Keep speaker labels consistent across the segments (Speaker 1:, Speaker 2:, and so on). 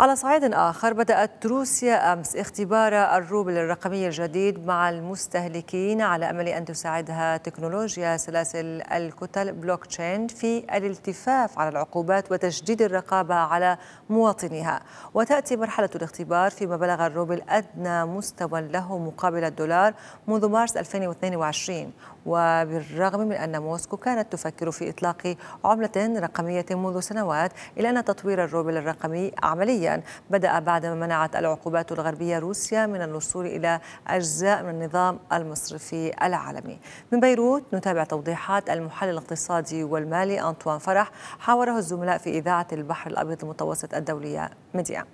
Speaker 1: على صعيد آخر بدأت روسيا أمس اختبار الروبل الرقمي الجديد مع المستهلكين على أمل أن تساعدها تكنولوجيا سلاسل الكتل بلوك تشين في الالتفاف على العقوبات وتشديد الرقابة على مواطنيها. وتأتي مرحلة الاختبار فيما بلغ الروبل أدنى مستوى له مقابل الدولار منذ مارس 2022 وبالرغم من أن موسكو كانت تفكر في إطلاق عملة رقمية منذ سنوات إلا أن تطوير الروبل الرقمي عمليا بدأ بعدما منعت العقوبات الغربية روسيا من الوصول إلى أجزاء من النظام المصرفي العالمي. من بيروت نتابع توضيحات المحلل الاقتصادي والمالي أنطوان فرح حاوره الزملاء في إذاعة البحر الأبيض المتوسط الدولية مديا.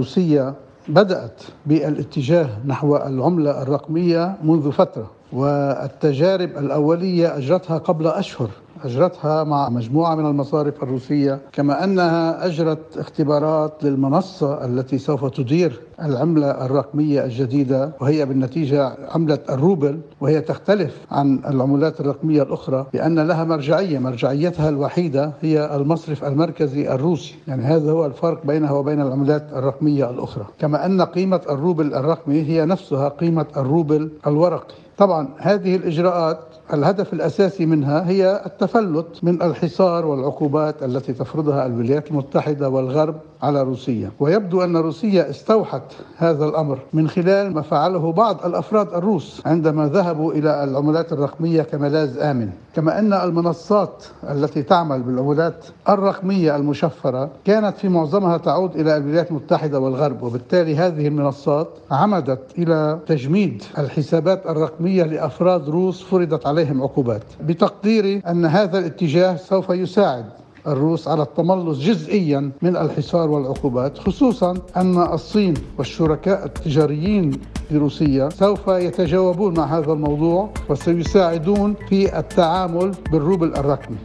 Speaker 2: روسيا بدأت بالاتجاه نحو العملة الرقمية منذ فترة والتجارب الأولية أجرتها قبل أشهر. أجرتها مع مجموعة من المصارف الروسية كما أنها أجرت اختبارات للمنصة التي سوف تدير العملة الرقمية الجديدة وهي بالنتيجة عملة الروبل وهي تختلف عن العملات الرقمية الأخرى لأن لها مرجعية مرجعيتها الوحيدة هي المصرف المركزي الروسي. يعني هذا هو الفرق بينها وبين العملات الرقمية الأخرى. كما أن قيمة الروبل الرقمي هي نفسها قيمة الروبل الورقي. طبعا هذه الإجراءات الهدف الأساسي منها هي التفلت من الحصار والعقوبات التي تفرضها الولايات المتحدة والغرب على روسيا، ويبدو أن روسيا استوحت هذا الأمر من خلال ما فعله بعض الأفراد الروس عندما ذهبوا إلى العملات الرقمية كملاذ آمن، كما أن المنصات التي تعمل بالعملات الرقمية المشفرة كانت في معظمها تعود إلى الولايات المتحدة والغرب، وبالتالي هذه المنصات عمدت إلى تجميد الحسابات الرقمية لأفراد روس فرضت عليهم عقوبات بتقديري أن هذا الاتجاه سوف يساعد الروس على التملص جزئيا من الحصار والعقوبات خصوصا أن الصين والشركاء التجاريين في روسيا سوف يتجاوبون مع هذا الموضوع وسيساعدون في التعامل بالروبل الرقمي.